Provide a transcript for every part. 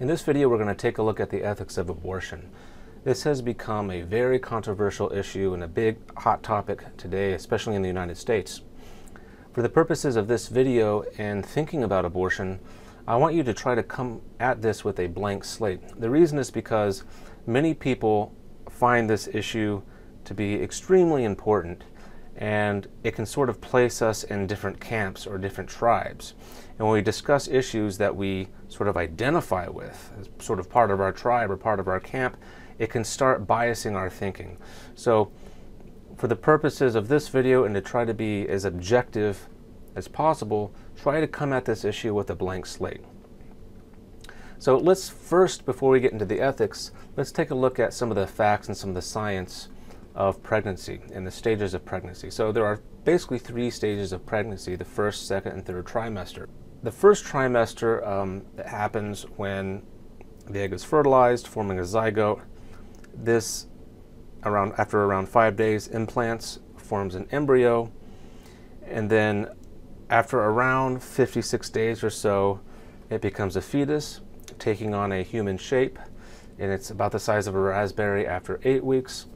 In this video, we're going to take a look at the ethics of abortion. This has become a very controversial issue and a big hot topic today, especially in the United States. For the purposes of this video and thinking about abortion, I want you to try to come at this with a blank slate. The reason is because many people find this issue to be extremely important and it can sort of place us in different camps or different tribes. And when we discuss issues that we sort of identify with as sort of part of our tribe or part of our camp, it can start biasing our thinking. So for the purposes of this video and to try to be as objective as possible, try to come at this issue with a blank slate. So let's first, before we get into the ethics, let's take a look at some of the facts and some of the science of pregnancy and the stages of pregnancy. So there are basically three stages of pregnancy, the first, second, and third trimester. The first trimester um, happens when the egg is fertilized, forming a zygote. This, around after around five days, implants, forms an embryo, and then after around 56 days or so, it becomes a fetus, taking on a human shape, and it's about the size of a raspberry after eight weeks.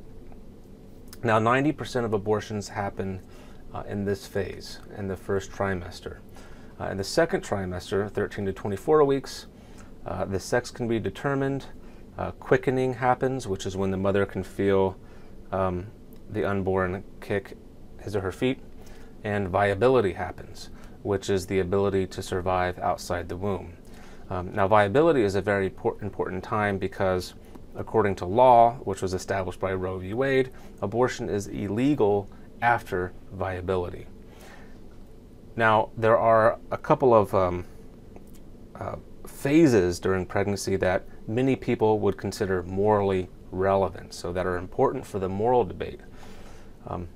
Now, 90% of abortions happen uh, in this phase, in the first trimester. Uh, in the second trimester, 13 to 24 weeks, uh, the sex can be determined. Uh, quickening happens, which is when the mother can feel um, the unborn kick his or her feet. And viability happens, which is the ability to survive outside the womb. Um, now, viability is a very important time because, according to law, which was established by Roe v. Wade, abortion is illegal after viability. Now, there are a couple of um, uh, phases during pregnancy that many people would consider morally relevant, so that are important for the moral debate. Um,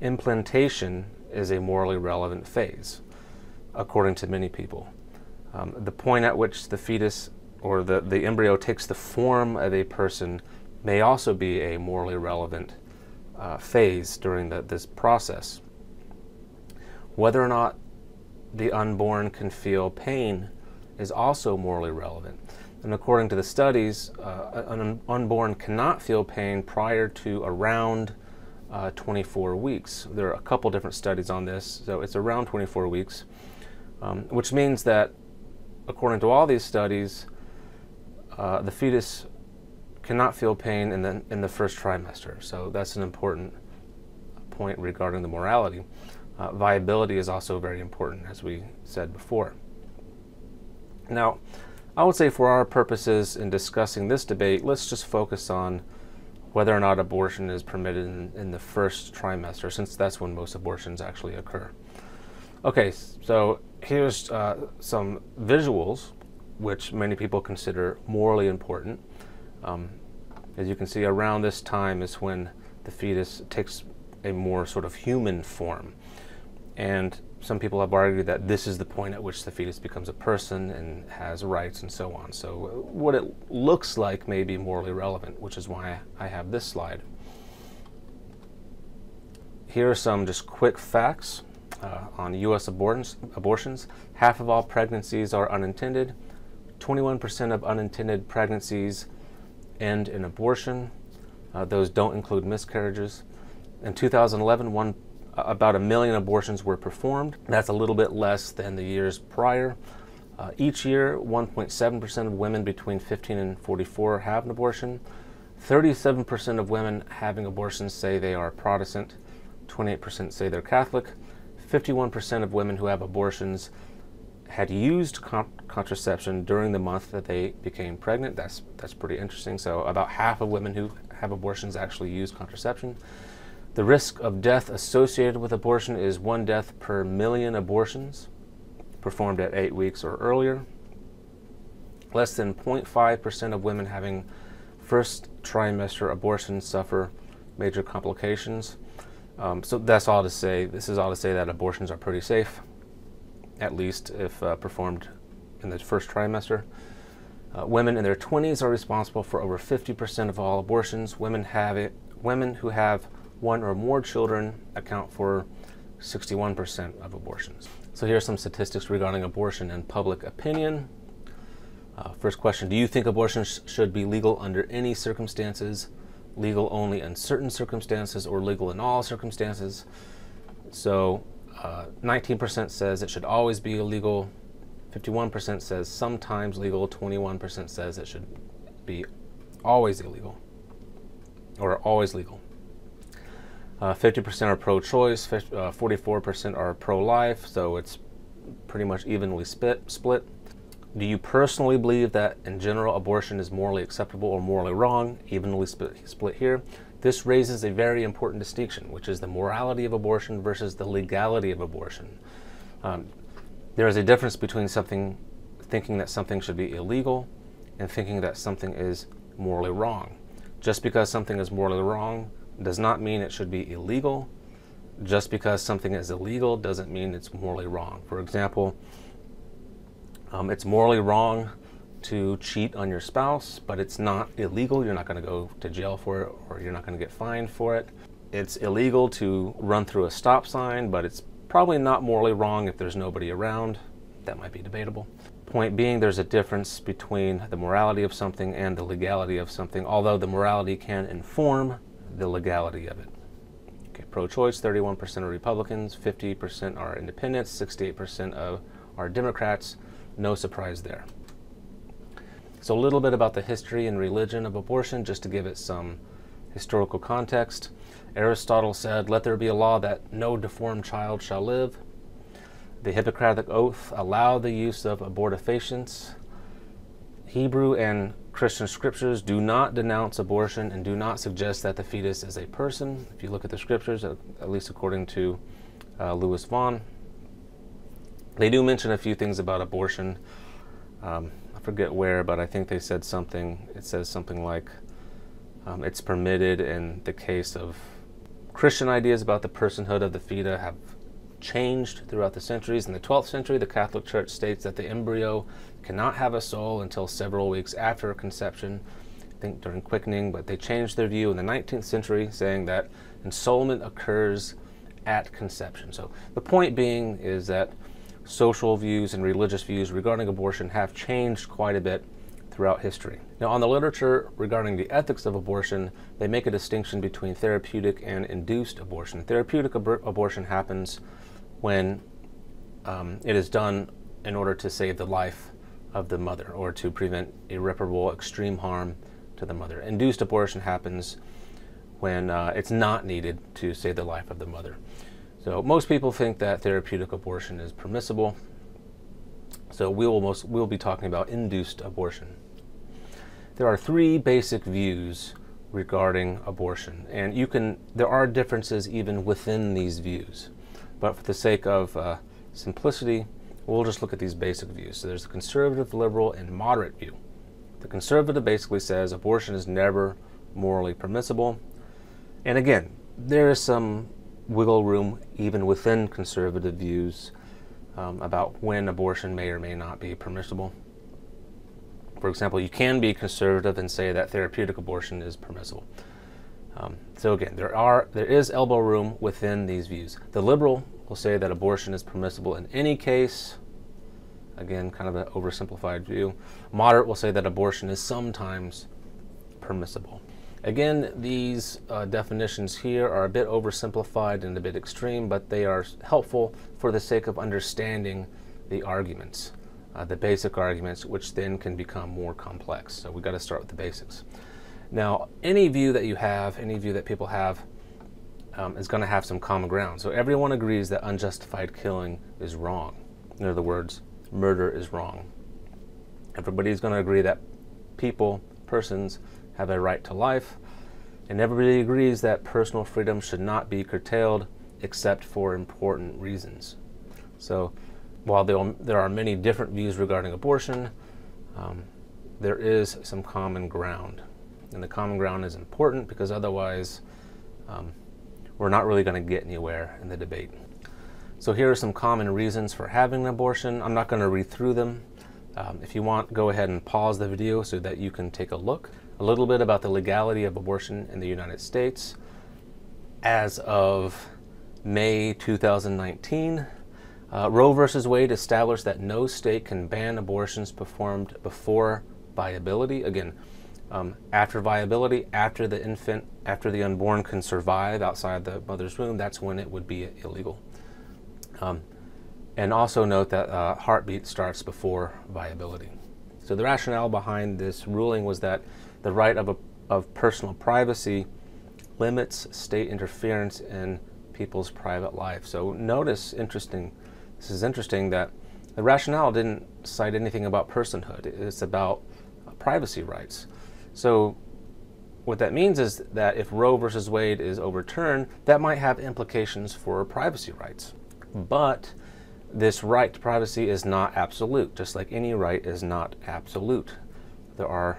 implantation is a morally relevant phase, according to many people. Um, the point at which the fetus or the, the embryo takes the form of a person may also be a morally relevant uh, phase during the, this process. Whether or not the unborn can feel pain is also morally relevant. And according to the studies, uh, an unborn cannot feel pain prior to around uh, 24 weeks. There are a couple different studies on this, so it's around 24 weeks, um, which means that according to all these studies, uh, the fetus cannot feel pain in the, in the first trimester. So that's an important point regarding the morality. Uh, viability is also very important, as we said before. Now, I would say for our purposes in discussing this debate, let's just focus on whether or not abortion is permitted in, in the first trimester, since that's when most abortions actually occur. Okay, so here's uh, some visuals, which many people consider morally important. Um, as you can see, around this time is when the fetus takes a more sort of human form. And some people have argued that this is the point at which the fetus becomes a person and has rights and so on. So what it looks like may be morally relevant, which is why I have this slide. Here are some just quick facts uh, on U.S. abortions, abortions. Half of all pregnancies are unintended. 21% of unintended pregnancies end in abortion. Uh, those don't include miscarriages. In 2011, one about a million abortions were performed. That's a little bit less than the years prior. Uh, each year, 1.7% of women between 15 and 44 have an abortion. 37% of women having abortions say they are Protestant. 28% say they're Catholic. 51% of women who have abortions had used contraception during the month that they became pregnant. That's that's pretty interesting. So about half of women who have abortions actually use contraception. The risk of death associated with abortion is one death per million abortions performed at eight weeks or earlier. Less than 0.5% of women having first trimester abortions suffer major complications. Um, so that's all to say. This is all to say that abortions are pretty safe, at least if uh, performed in the first trimester. Uh, women in their 20s are responsible for over 50% of all abortions. Women have it. Women who have one or more children account for 61% of abortions. So here are some statistics regarding abortion and public opinion. Uh, first question Do you think abortion sh- should be legal under any circumstances, legal only in certain circumstances, or legal in all circumstances? So, uh, 19% says it should always be illegal, 51% says sometimes legal, 21% says it should be always illegal or always legal. Uh, 50% are pro choice, 44% uh, are pro life, so it's pretty much evenly split. split. Do you personally believe that in general abortion is morally acceptable or morally wrong? Evenly split, split here. This raises a very important distinction, which is the morality of abortion versus the legality of abortion. Um, there is a difference between something thinking that something should be illegal and thinking that something is morally wrong. Just because something is morally wrong does not mean it should be illegal. Just because something is illegal doesn't mean it's morally wrong. For example, um, it's morally wrong to cheat on your spouse, but it's not illegal. You're not going to go to jail for it or you're not going to get fined for it. It's illegal to run through a stop sign, but it's probably not morally wrong if there's nobody around. That might be debatable. Point being, there's a difference between the morality of something and the legality of something, although the morality can inform the legality of it. Okay, pro choice 31% are Republicans, 50% are independents, 68% of are Democrats. No surprise there. So, a little bit about the history and religion of abortion, just to give it some historical context. Aristotle said, Let there be a law that no deformed child shall live. The Hippocratic Oath allowed the use of abortifacients. Hebrew and Christian scriptures do not denounce abortion and do not suggest that the fetus is a person. If you look at the scriptures, at least according to uh, Lewis Vaughn, they do mention a few things about abortion. Um, I forget where, but I think they said something. It says something like um, it's permitted in the case of Christian ideas about the personhood of the fetus have changed throughout the centuries. In the 12th century, the Catholic Church states that the embryo cannot have a soul until several weeks after conception, I think during quickening, but they changed their view in the 19th century, saying that ensoulment occurs at conception. So the point being is that social views and religious views regarding abortion have changed quite a bit throughout history. Now, on the literature regarding the ethics of abortion, they make a distinction between therapeutic and induced abortion. Therapeutic ab- abortion happens when um, it is done in order to save the life of the mother or to prevent irreparable extreme harm to the mother. Induced abortion happens when uh, it's not needed to save the life of the mother. So most people think that therapeutic abortion is permissible. So we will most we'll be talking about induced abortion. There are three basic views regarding abortion, and you can there are differences even within these views. But for the sake of uh, simplicity, we'll just look at these basic views. So there's the conservative, liberal, and moderate view. The conservative basically says abortion is never morally permissible. And again, there is some wiggle room even within conservative views um, about when abortion may or may not be permissible. For example, you can be conservative and say that therapeutic abortion is permissible. Um, so again, there are there is elbow room within these views. The liberal will say that abortion is permissible in any case. Again, kind of an oversimplified view. Moderate will say that abortion is sometimes permissible. Again, these uh, definitions here are a bit oversimplified and a bit extreme, but they are helpful for the sake of understanding the arguments uh, the basic arguments, which then can become more complex. So we've got to start with the basics. Now, any view that you have, any view that people have, um, is going to have some common ground. So everyone agrees that unjustified killing is wrong. In other words, murder is wrong. Everybody's going to agree that people, persons, have a right to life, and everybody agrees that personal freedom should not be curtailed except for important reasons. So while there are many different views regarding abortion, um, there is some common ground. And the common ground is important because otherwise um, we're not really going to get anywhere in the debate. So here are some common reasons for having an abortion. I'm not going to read through them. Um, if you want, go ahead and pause the video so that you can take a look. A little bit about the legality of abortion in the United States. As of May 2019, Uh, Roe versus Wade established that no state can ban abortions performed before viability. Again, um, after viability, after the infant, after the unborn can survive outside the mother's womb, that's when it would be illegal. Um, and also note that uh, heartbeat starts before viability. So the rationale behind this ruling was that the right of, a, of personal privacy limits state interference in people's private life. So notice, interesting, this is interesting that the rationale didn't cite anything about personhood. It's about privacy rights. So what that means is that if Roe versus Wade is overturned, that might have implications for privacy rights. But this right to privacy is not absolute, just like any right is not absolute. There are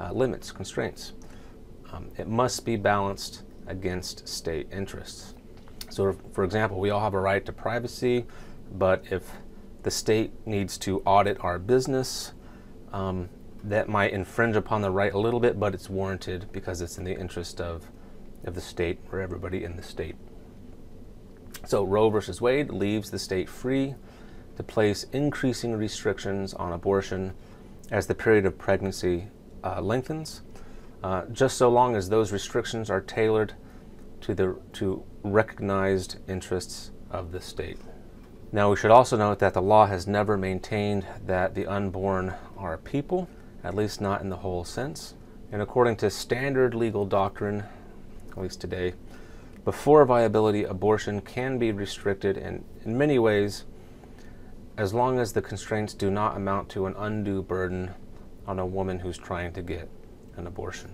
uh, limits, constraints. Um, it must be balanced against state interests. So, for example, we all have a right to privacy, but if the state needs to audit our business, um, that might infringe upon the right a little bit, but it's warranted because it's in the interest of, of the state or everybody in the state. So Roe versus Wade leaves the state free to place increasing restrictions on abortion as the period of pregnancy uh, lengthens, uh, just so long as those restrictions are tailored to the to recognized interests of the state. Now we should also note that the law has never maintained that the unborn are people, at least not in the whole sense. And according to standard legal doctrine, at least today, before viability, abortion can be restricted in, in many ways as long as the constraints do not amount to an undue burden on a woman who's trying to get an abortion.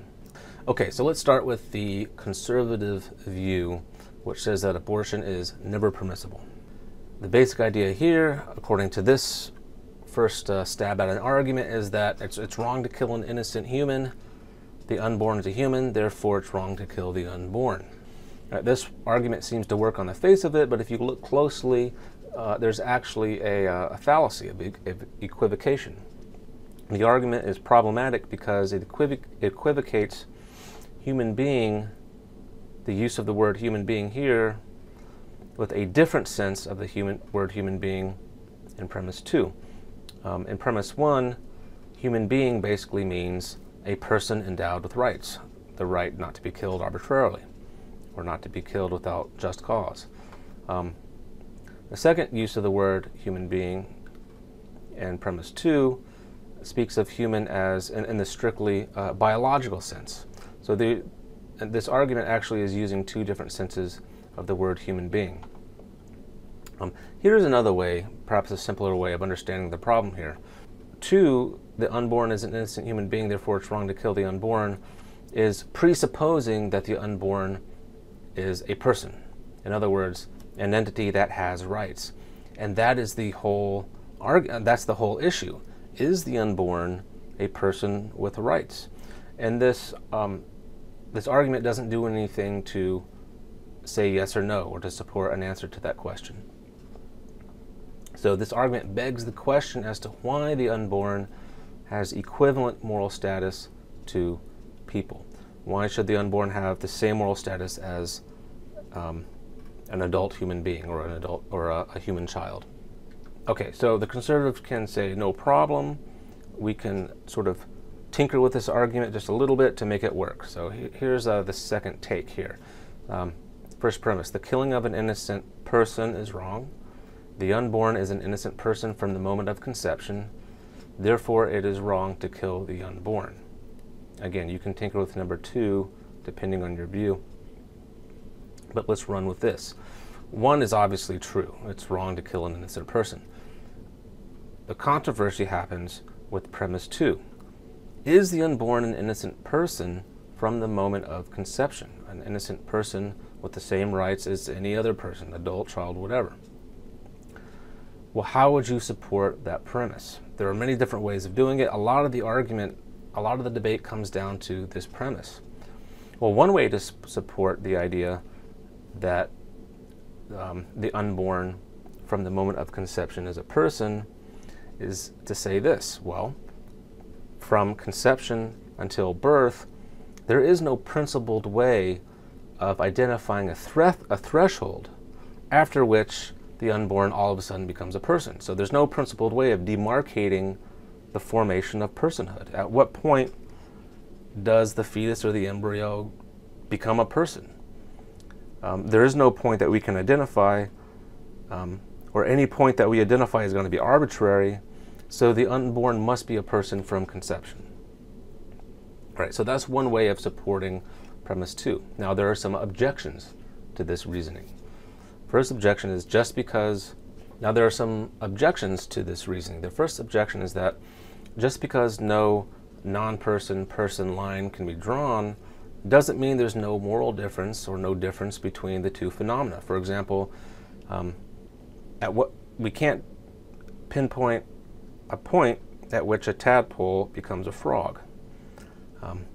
Okay, so let's start with the conservative view, which says that abortion is never permissible. The basic idea here, according to this first uh, stab at an argument, is that it's, it's wrong to kill an innocent human. The unborn is a human, therefore, it's wrong to kill the unborn. Uh, this argument seems to work on the face of it, but if you look closely, uh, there's actually a, uh, a fallacy, of equivocation. The argument is problematic because it equivoc equivocates human being, the use of the word human being here, with a different sense of the human word human being in premise two. Um, in premise one, human being basically means a person endowed with rights, the right not to be killed arbitrarily or not to be killed without just cause. Um, the second use of the word human being in premise two speaks of human as in, in the strictly uh, biological sense. So the, this argument actually is using two different senses of the word human being. Um, here's another way, perhaps a simpler way of understanding the problem here. Two, the unborn is an innocent human being, therefore it's wrong to kill the unborn, is presupposing that the unborn is a person. In other words, an entity that has rights. And that is the whole that's the whole issue. Is the unborn a person with rights? And this um, this argument doesn't do anything to say yes or no or to support an answer to that question. So this argument begs the question as to why the unborn has equivalent moral status to people. Why should the unborn have the same moral status as um, an adult human being or an adult or a, a human child? Okay, so the conservatives can say no problem. We can sort of tinker with this argument just a little bit to make it work. So he, here's uh, the second take here. Um, first premise: the killing of an innocent person is wrong. The unborn is an innocent person from the moment of conception. Therefore, it is wrong to kill the unborn. Again, you can tinker with number two depending on your view. But let's run with this. One is obviously true. It's wrong to kill an innocent person. The controversy happens with premise two. Is the unborn an innocent person from the moment of conception? An innocent person with the same rights as any other person, adult, child, whatever. Well, how would you support that premise? There are many different ways of doing it. A lot of the argument a lot of the debate comes down to this premise. Well, one way to support the idea that um, the unborn from the moment of conception is a person is to say this well, from conception until birth, there is no principled way of identifying a, a threshold after which the unborn all of a sudden becomes a person. So there's no principled way of demarcating the formation of personhood. At what point does the fetus or the embryo become a person? Um, there is no point that we can identify, um, or any point that we identify is going to be arbitrary, so the unborn must be a person from conception. Right, so that's one way of supporting premise two. Now, there are some objections to this reasoning. First objection is just because, now there are some objections to this reasoning. The first objection is that just because no non-person person line can be drawn doesn't mean there's no moral difference or no difference between the two phenomena. For example, um, at what we can't pinpoint a point at which a tadpole becomes a frog. Um,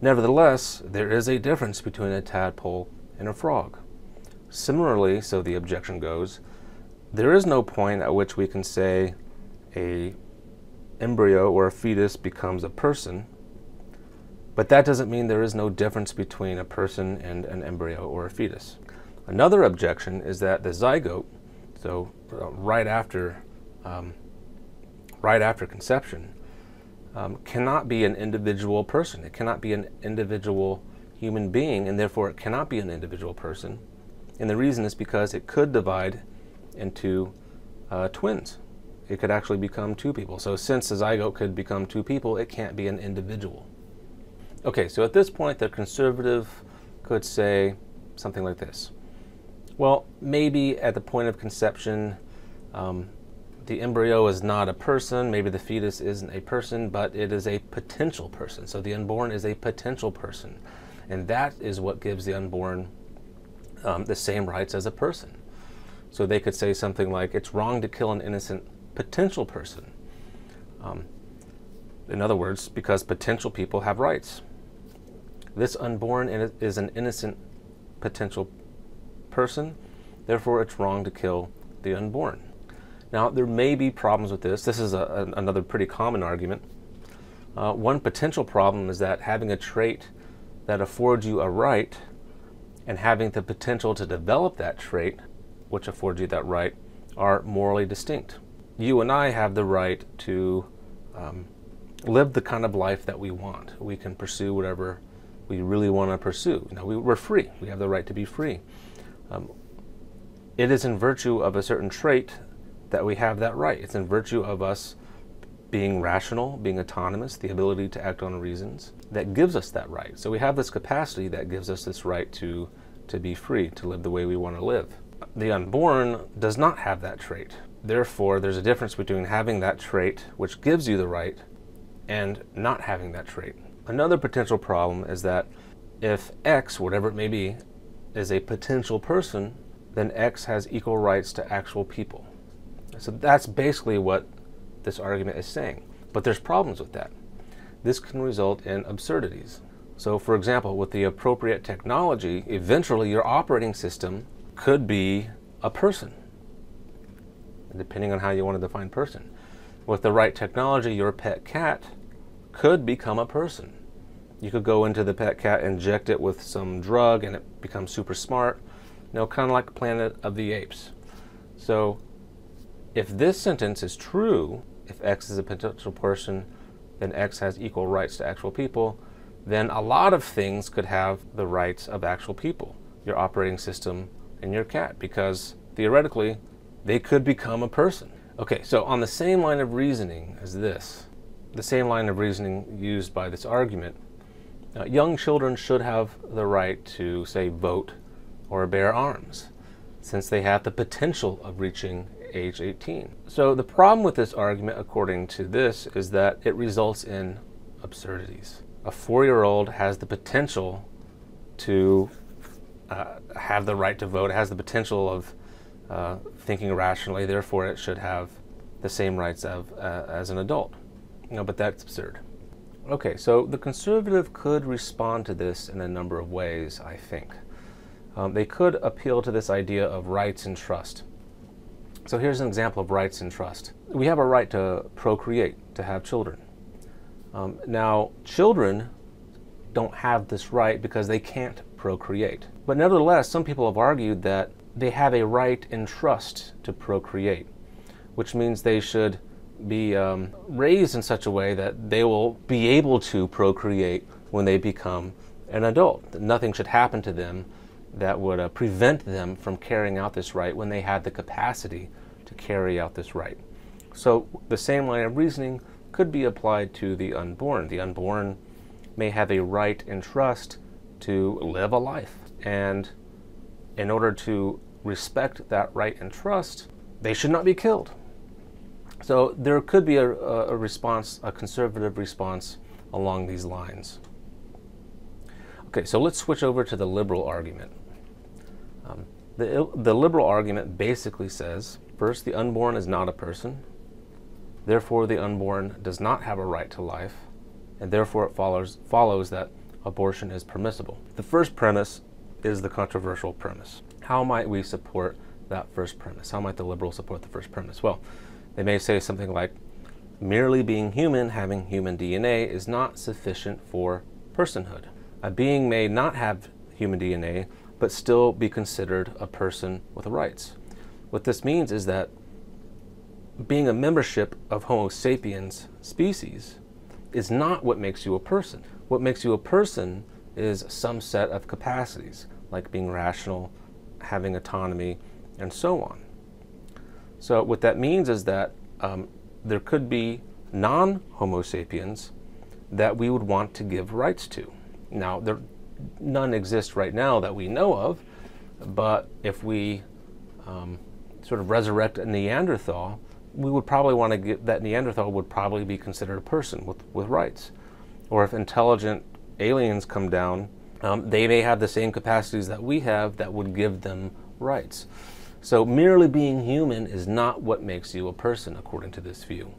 nevertheless, there is a difference between a tadpole and a frog. Similarly, so the objection goes, there is no point at which we can say a embryo or a fetus becomes a person, but that doesn't mean there is no difference between a person and an embryo or a fetus. Another objection is that the zygote, so uh, right after um, right after conception, um, cannot be an individual person. It cannot be an individual human being, and therefore it cannot be an individual person. And the reason is because it could divide into uh, twins it could actually become two people. So since the zygote could become two people, it can't be an individual. Okay, so at this point, the conservative could say something like this. Well, maybe at the point of conception, um, the embryo is not a person, maybe the fetus isn't a person, but it is a potential person. So the unborn is a potential person. And that is what gives the unborn um, the same rights as a person. So they could say something like, it's wrong to kill an innocent potential person. Um, in other words, because potential people have rights. This unborn is an innocent potential person, therefore it's wrong to kill the unborn. Now, there may be problems with this. This is a, a, another pretty common argument. Uh, one potential problem is that having a trait that affords you a right and having the potential to develop that trait, which affords you that right, are morally distinct you and I have the right to um, live the kind of life that we want. We can pursue whatever we really want to pursue. Know, we, are free. We have the right to be free. Um, it is in virtue of a certain trait that we have that right. It's in virtue of us being rational, being autonomous, the ability to act on reasons that gives us that right. So we have this capacity that gives us this right to, to be free, to live the way we want to live. The unborn does not have that trait. Therefore, there's a difference between having that trait, which gives you the right, and not having that trait. Another potential problem is that if X, whatever it may be, is a potential person, then X has equal rights to actual people. So that's basically what this argument is saying. But there's problems with that. This can result in absurdities. So, for example, with the appropriate technology, eventually your operating system could be a person depending on how you want to define person. With the right technology, your pet cat could become a person. You could go into the pet cat, inject it with some drug, and it becomes super smart. You know, kind of like Planet of the Apes. So, if this sentence is true, if X is a potential person, then X has equal rights to actual people, then a lot of things could have the rights of actual people, your operating system and your cat, because theoretically, they could become a person. Okay, so on the same line of reasoning as this, the same line of reasoning used by this argument, uh, young children should have the right to, say, vote or bear arms, since they have the potential of reaching age 18. So the problem with this argument, according to this, is that it results in absurdities. A four-year-old has the potential to uh, have the right to vote, it has the potential of uh, thinking rationally, therefore it should have the same rights of, uh, as an adult. Know, but that's absurd. Okay, so the conservative could respond to this in a number of ways, I think. Um, they could appeal to this idea of rights and trust. So here's an example of rights and trust. We have a right to procreate, to have children. Um, now, children don't have this right because they can't procreate. But nevertheless, some people have argued that they have a right and trust to procreate, which means they should be um, raised in such a way that they will be able to procreate when they become an adult. Nothing should happen to them that would uh, prevent them from carrying out this right when they had the capacity to carry out this right. So the same line of reasoning could be applied to the unborn. The unborn may have a right and trust to live a life. And in order to respect that right and trust, they should not be killed. So there could be a, a response, a conservative response along these lines. Okay, so let's switch over to the liberal argument. Um, the, the liberal argument basically says first, the unborn is not a person, therefore, the unborn does not have a right to life, and therefore it follows, follows that abortion is permissible. The first premise is the controversial premise. How might we support that first premise? How might the liberals support the first premise? Well, they may say something like, merely being human, having human DNA, is not sufficient for personhood. A being may not have human DNA, but still be considered a person with rights. What this means is that being a membership of Homo sapiens species is not what makes you a person. What makes you a person is some set of capacities, like being rational, having autonomy, and so on. So what that means is that um, there could be non-Homo sapiens that we would want to give rights to. Now, there, none exist right now that we know of, but if we um, sort of resurrect a Neanderthal, we would probably want to get that Neanderthal would probably be considered a person with, with rights. Or if intelligent aliens come down, um, they may have the same capacities that we have that would give them rights. So merely being human is not what makes you a person, according to this view.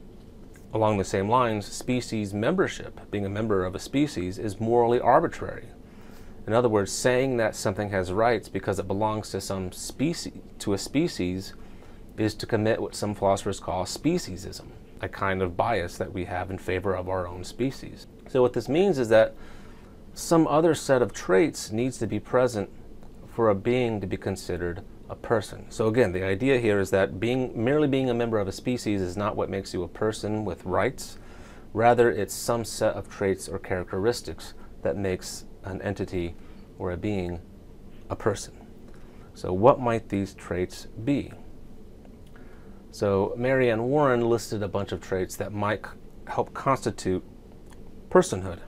Along the same lines, species membership, being a member of a species, is morally arbitrary. In other words, saying that something has rights because it belongs to some species, to a species, is to commit what some philosophers call speciesism, a kind of bias that we have in favor of our own species. So what this means is that some other set of traits needs to be present for a being to be considered a person. So again, the idea here is that being merely being a member of a species is not what makes you a person with rights. Rather, it's some set of traits or characteristics that makes an entity or a being a person. So what might these traits be? So Mary Marianne Warren listed a bunch of traits that might help constitute personhood.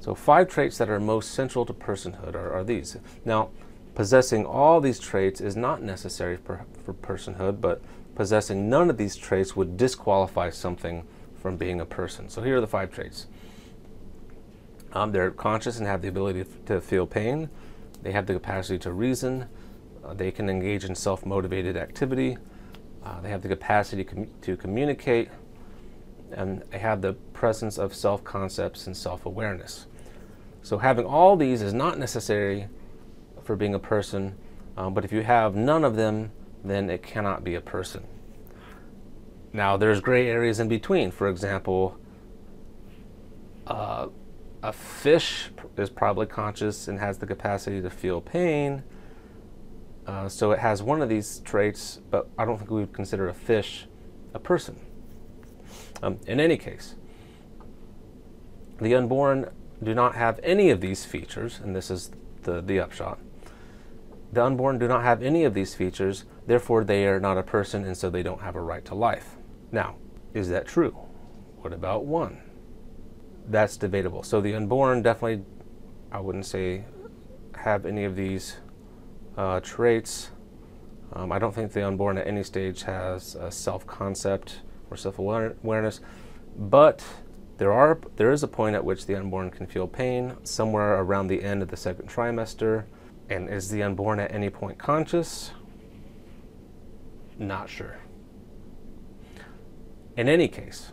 So five traits that are most central to personhood are, are these. Now, Possessing all these traits is not necessary for, for personhood, but possessing none of these traits would disqualify something from being a person. So here are the five traits. Um, they're conscious and have the ability to feel pain. They have the capacity to reason. Uh, they can engage in self-motivated activity. Uh, they have the capacity com to communicate. And they have the presence of self-concepts and self-awareness. So having all these is not necessary for being a person, um, but if you have none of them, then it cannot be a person. Now, there's gray areas in between. For example, uh, a fish is probably conscious and has the capacity to feel pain. Uh, so it has one of these traits, but I don't think we would consider a fish a person. Um, in any case, the unborn do not have any of these features, and this is the, the upshot. The unborn do not have any of these features, therefore they are not a person and so they don't have a right to life. Now, is that true? What about one? That's debatable. So the unborn definitely, I wouldn't say, have any of these uh, traits. Um, I don't think the unborn at any stage has a self-concept or self-awareness, but there are there is a point at which the unborn can feel pain somewhere around the end of the second trimester. And is the unborn at any point conscious? Not sure. In any case,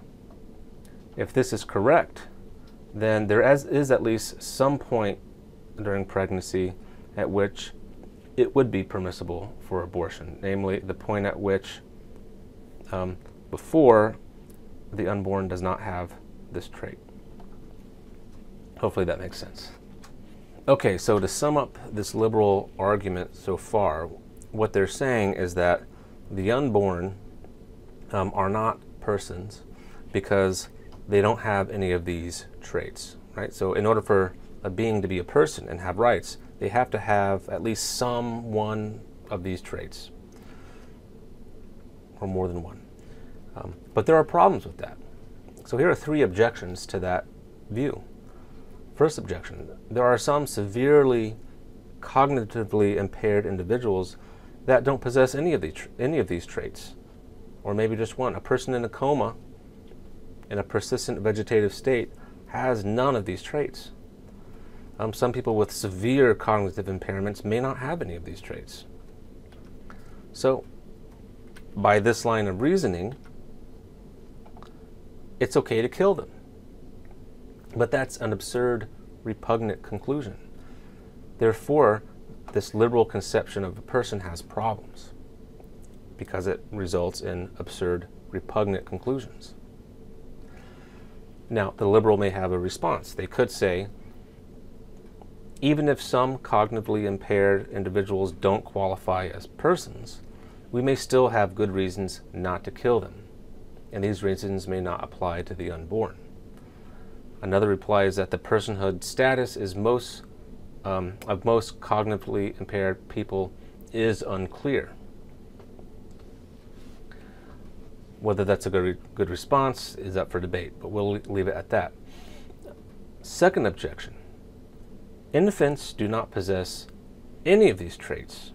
if this is correct, then there is at least some point during pregnancy at which it would be permissible for abortion, namely the point at which um, before the unborn does not have this trait. Hopefully that makes sense. Okay, so to sum up this liberal argument so far, what they're saying is that the unborn um, are not persons because they don't have any of these traits, right? So in order for a being to be a person and have rights, they have to have at least some one of these traits, or more than one. Um, but there are problems with that. So here are three objections to that view. First objection there are some severely cognitively impaired individuals that don't possess any of, these, any of these traits, or maybe just one. A person in a coma in a persistent vegetative state has none of these traits. Um, some people with severe cognitive impairments may not have any of these traits. So, by this line of reasoning, it's okay to kill them. But that's an absurd, repugnant conclusion. Therefore, this liberal conception of a person has problems because it results in absurd, repugnant conclusions. Now, the liberal may have a response. They could say, even if some cognitively impaired individuals don't qualify as persons, we may still have good reasons not to kill them, and these reasons may not apply to the unborn. Another reply is that the personhood status is most um, of most cognitively impaired people is unclear. Whether that's a good, good response is up for debate, but we'll leave it at that. Second objection infants do not possess any of these traits.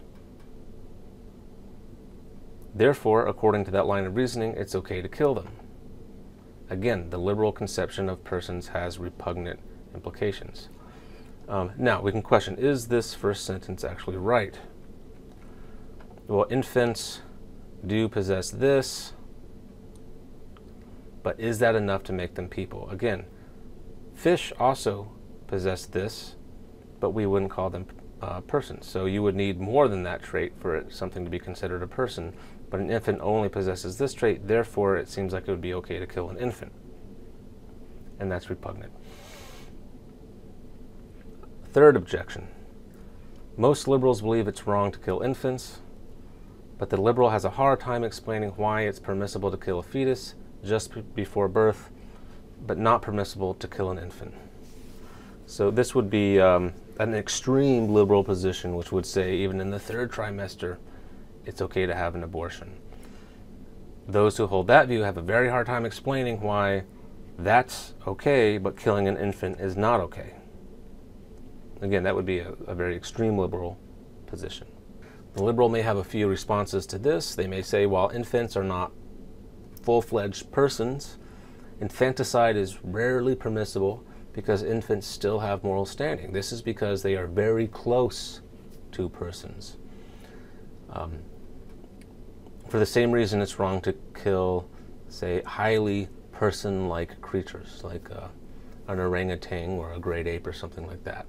Therefore, according to that line of reasoning, it's okay to kill them. Again, the liberal conception of persons has repugnant implications. Um, now, we can question is this first sentence actually right? Well, infants do possess this, but is that enough to make them people? Again, fish also possess this, but we wouldn't call them uh, persons. So you would need more than that trait for it, something to be considered a person. But an infant only possesses this trait, therefore it seems like it would be okay to kill an infant. And that's repugnant. Third objection. Most liberals believe it's wrong to kill infants, but the liberal has a hard time explaining why it's permissible to kill a fetus just before birth, but not permissible to kill an infant. So this would be um, an extreme liberal position, which would say even in the third trimester, it's okay to have an abortion. Those who hold that view have a very hard time explaining why that's okay, but killing an infant is not okay. Again, that would be a, a very extreme liberal position. The liberal may have a few responses to this. They may say, while infants are not full fledged persons, infanticide is rarely permissible because infants still have moral standing. This is because they are very close to persons. Um, for the same reason, it's wrong to kill, say, highly person like creatures like uh, an orangutan or a great ape or something like that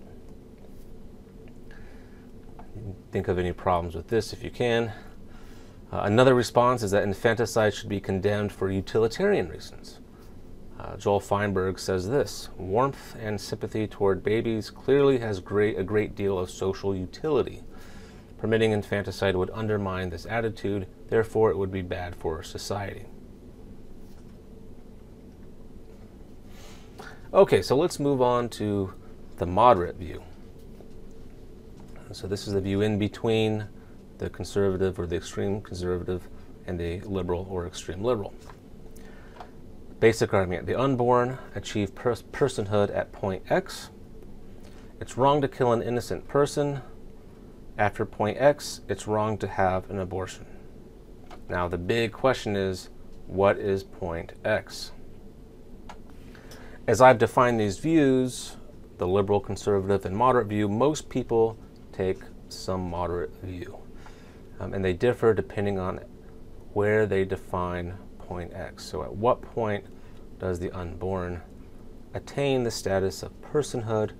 think of any problems with this if you can. Uh, another response is that infanticide should be condemned for utilitarian reasons. Uh, Joel Feinberg says this warmth and sympathy toward babies clearly has great, a great deal of social utility. Permitting infanticide would undermine this attitude, therefore, it would be bad for society. Okay, so let's move on to the moderate view. So this is the view in between the conservative or the extreme conservative and the liberal or extreme liberal. Basic argument. The unborn achieve pers personhood at point X. It's wrong to kill an innocent person. After point X, it's wrong to have an abortion. Now the big question is, what is point X? As I've defined these views, the liberal, conservative, and moderate view, most people take some moderate view. Um, and they differ depending on where they define point X. So at what point does the unborn attain the status of personhood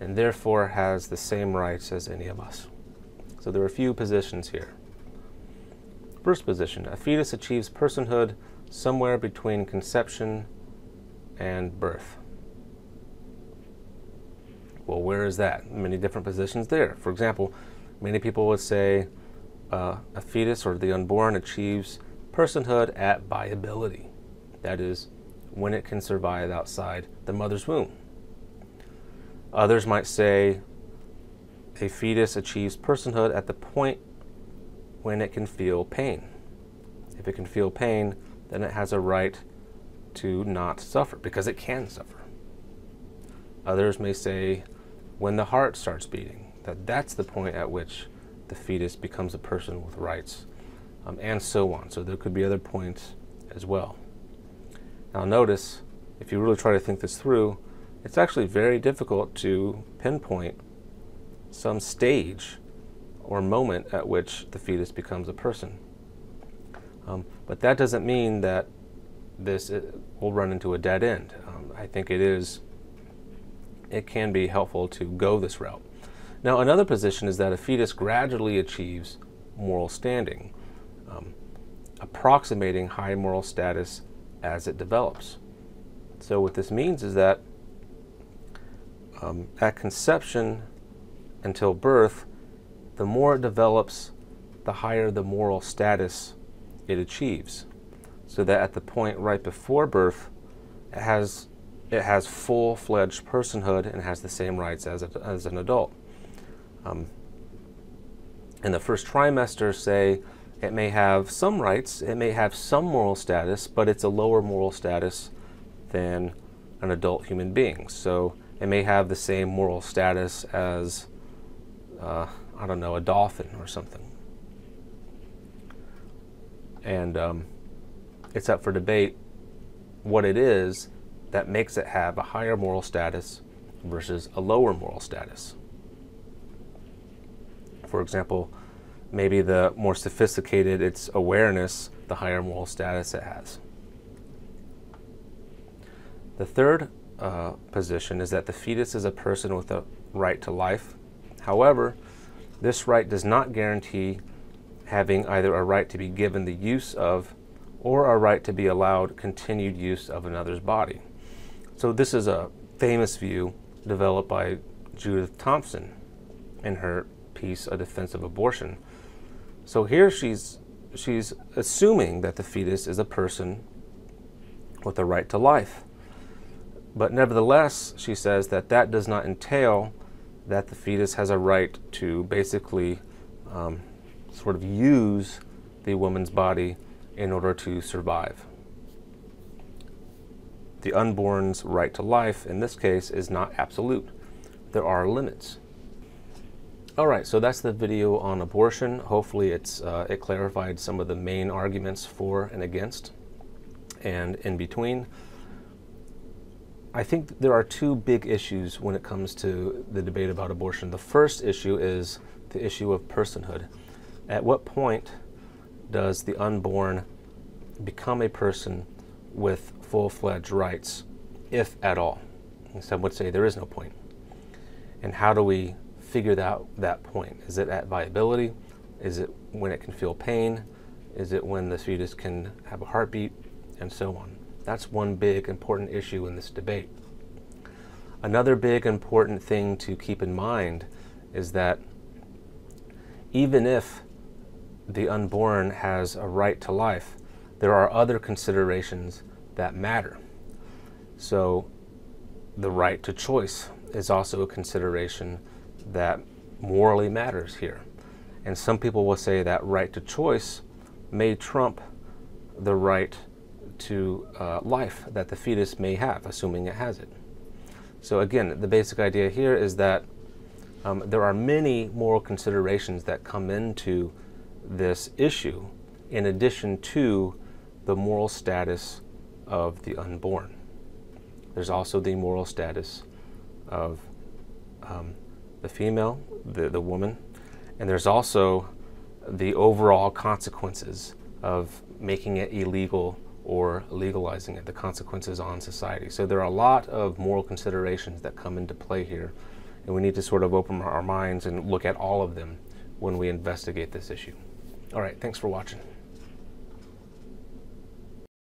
and therefore has the same rights as any of us? So there are a few positions here. First position, a fetus achieves personhood somewhere between conception and birth. Well, where is that? Many different positions there. For example, many people would say uh, a fetus or the unborn achieves personhood at viability. That is, when it can survive outside the mother's womb. Others might say a fetus achieves personhood at the point when it can feel pain. If it can feel pain, then it has a right to not suffer because it can suffer. Others may say when the heart starts beating, that that's the point at which the fetus becomes a person with rights, um, and so on. So there could be other points as well. Now, notice if you really try to think this through, it's actually very difficult to pinpoint some stage or moment at which the fetus becomes a person. Um, but that doesn't mean that this uh, will run into a dead end. Um, I think it is, it can be helpful to go this route. Now, another position is that a fetus gradually achieves moral standing, um, approximating high moral status as it develops. So, what this means is that um, at conception until birth, the more it develops, the higher the moral status it achieves. So that at the point right before birth, it has it has full-fledged personhood and has the same rights as, a, as an adult. Um, in the first trimester, say, it may have some rights, it may have some moral status, but it's a lower moral status than an adult human being. So it may have the same moral status as, uh, I don't know, a dolphin or something. And um, it's up for debate what it is that makes it have a higher moral status versus a lower moral status. For example, maybe the more sophisticated its awareness, the higher moral status it has. The third uh, position is that the fetus is a person with a right to life. However, this right does not guarantee having either a right to be given the use of or a right to be allowed continued use of another's body. So this is a famous view developed by Judith Thomson in her piece A Defense of Abortion. So here she's she's assuming that the fetus is a person with a right to life. But nevertheless, she says that that does not entail that the fetus has a right to basically um, sort of use the woman's body in order to survive. The unborn's right to life, in this case, is not absolute. There are limits. All right, so that's the video on abortion. Hopefully it's, uh, it clarified some of the main arguments for and against and in between. I think there are two big issues when it comes to the debate about abortion. The first issue is the issue of personhood. At what point does the unborn become a person with full fledged rights, if at all? And some would say there is no point. And how do we figure out that point? Is it at viability? Is it when it can feel pain? Is it when the fetus can have a heartbeat? And so on. That's one big important issue in this debate. Another big important thing to keep in mind is that even if the unborn has a right to life, there are other considerations that matter. So, the right to choice is also a consideration that morally matters here. And some people will say that right to choice may trump the right to uh, life that the fetus may have, assuming it has it. So again, the basic idea here is that um, there are many moral considerations that come into this issue in addition to the moral status of the unborn. There's also the moral status of um, the female, the, the woman, and there's also the overall consequences of making it illegal or legalizing it, the consequences on society. So there are a lot of moral considerations that come into play here, and we need to sort of open our minds and look at all of them when we investigate this issue. All right, thanks for watching.